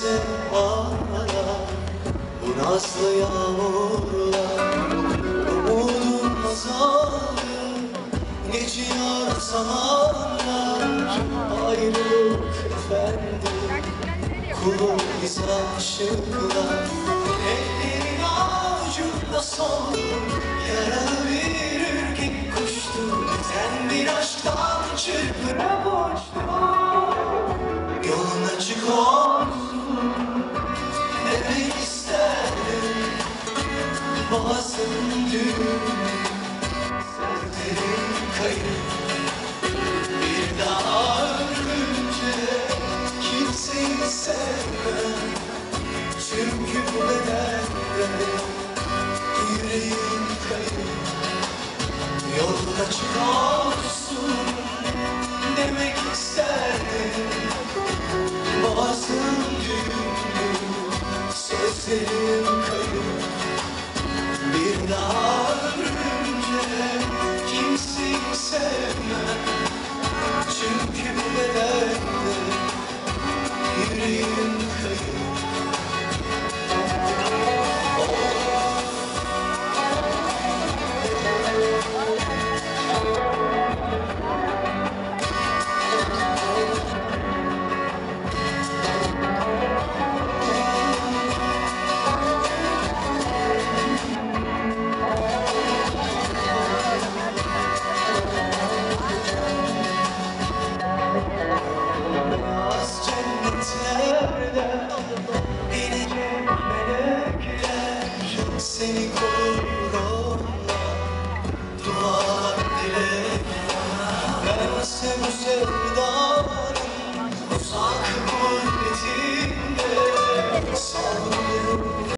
ikimize bağlar Bu nazlı yağmurlar? Umudum azaldı Geçiyor zamanlar Ayrılık efendim Kulum biz aşıklar. Ellerin avucunda soldum Yaralı bir ürkek kuştu Sen bir aşktan çırpıra boştun Boğazın düğüm Sözlerin kayıp Bir daha ölünce Kimseyi sevmem Çünkü bu bedende kayıp Yolun açık olsun Demek isterdim Boğazım düğümlü Sözlerim daha Kimseyi sevmem Çünkü bu bedende Yüreğim kayıp Seni onlar Dualar dilekler Bense bu sevda